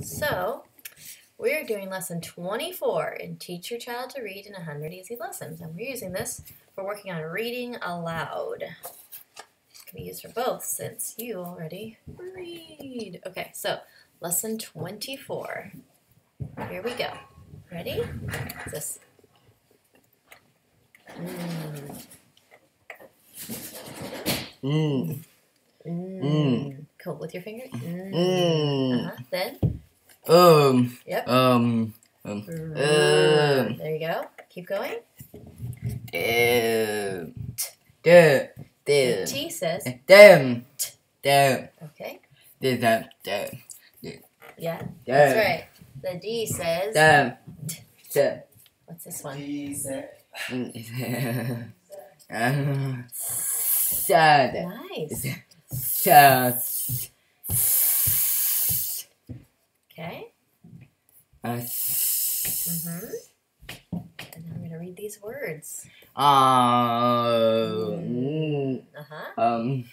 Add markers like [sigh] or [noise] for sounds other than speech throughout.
So, we're doing lesson 24 in Teach Your Child to Read in 100 Easy Lessons. And we're using this for working on reading aloud. It can be used for both since you already read. Okay, so lesson 24. Here we go. Ready? This. Mm. Mm. Mm. Mm. Cool. With your finger. Mm. Mm. Uh-huh. Then. Um. Yep. Um. Um. Um. There you go. Keep going. Damn. Damn. Damn. T says. Damn. Damn. Okay. Damn. Damn. Yeah. Damn. That's right. The D says. Damn. Damn. What's this one? Um, [laughs] Sad. Nice. Sad. Uh, Mhm. And I'm gonna read these words. Um. Uh huh. Um.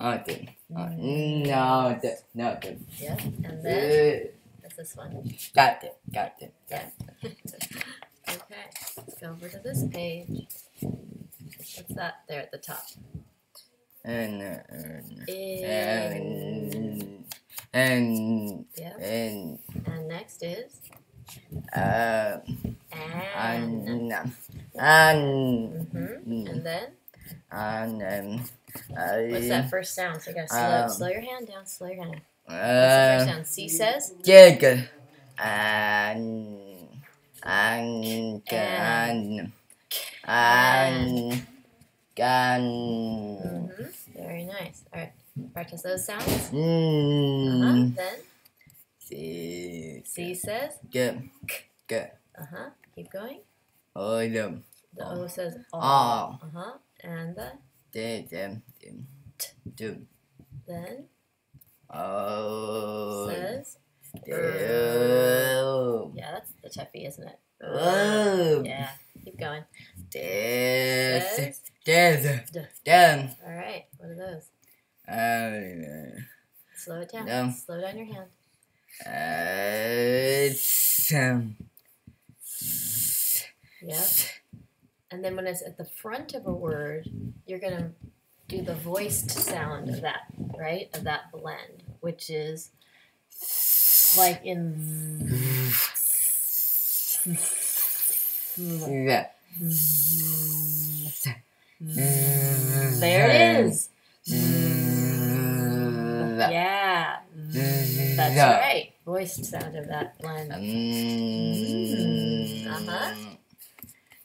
Nothing. Uh, nothing. Nothing. Yeah. And then Uh, what's this one? Got it. Got it. Got it. [laughs] okay. Let's go over to this page. What's that there at the top? And. uh, And. In. And. And. Yeah. And. And next is Uh. and. And. And. Mm-hmm. And then And. Um. Uh, what's that first sound? So you gotta slow, Um, slow your hand down. Slow your hand. down. What's the Uh. first sound? C says. Jig. And. And. And. And. Can. Mm-hmm. Very nice. All right. Practice those sounds. Uh-huh. Mm. Then See. C says. Good. Good. Uh huh. Keep going. Autumn. The O says. Ah. Uh huh. And the Them. Them. Them. then Oh. says. Them. Yeah, that's the Tuffy, isn't it? Oh. Yeah. Keep going. This. Says. This. D. Them. All right. What are those? Uh. Slow it down. No. Slow down your hand. Uh. Some. Yep. And then when it's at the front of a word, you're gonna do the voiced sound of that, right? Of that blend, which is like in. Yeah. There it is. Yeah, that's right. Voiced sound of that blend. Mm.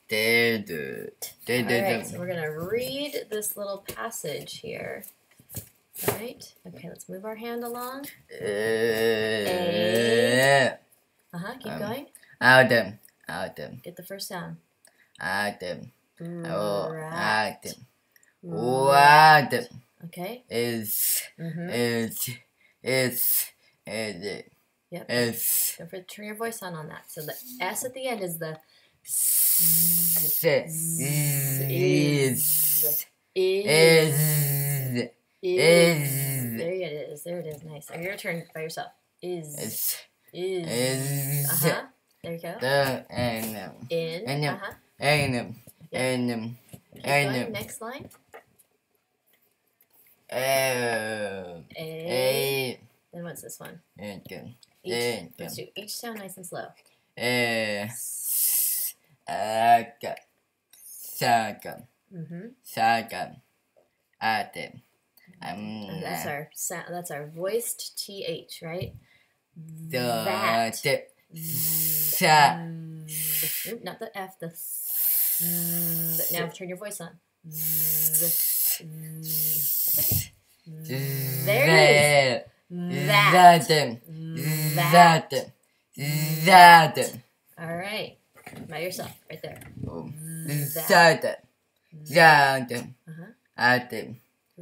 Did it. Did All right, so we're gonna read this little passage here. All right. Okay, let's move our hand along. Uh, Uh huh. Keep Um, going. Adam. Adam. Get the first sound. Adam. Oh. Adam. Adam Okay. is Mm-hmm. is is is Yep. is Don't forget to turn your voice on on that. So the S at the end is the is is is is There it is. There it is. Nice. Are your turn by yourself? Is is is. Uh huh. There you go. the and In. and- Uh huh. and and Keep and going. Next line. uh A. a this one? and Each. and Let's do each sound nice and slow. uh saga saga Mm-hmm. saga Adam um And that's our sound. That's our voiced th, right? the that. the sa z- not the F, the s- But now turn your voice on. Z- z- There it is. That. That. That. That. That. All right. By yourself, right there. That. That. Uh-huh. Adam.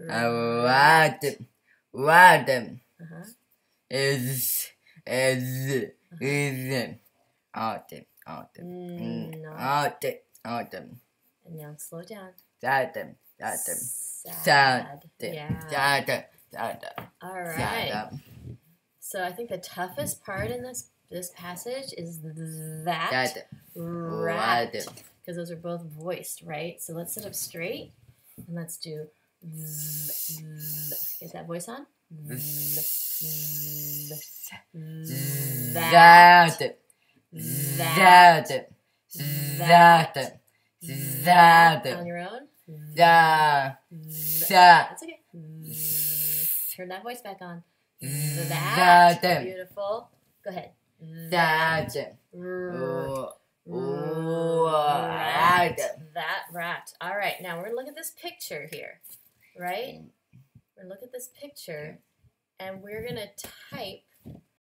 Adam. Adam Uh-huh. is is is Adam. Adam. Mm. Adam. And now slow down. Adam. Adam. Sad. Sad. Yeah. All right. So I think the toughest part in this this passage is that That. rat because those are both voiced, right? So let's sit up straight and let's do get that voice on. That. That. That. That. That. On your own. Z- That. That's okay. Z- Turn that voice back on. Mm, that. That. Beautiful. Go ahead. That. R- rat. Rat. That rat. All right, now we're gonna look at this picture here, right? Mm. We're gonna look at this picture, and we're gonna type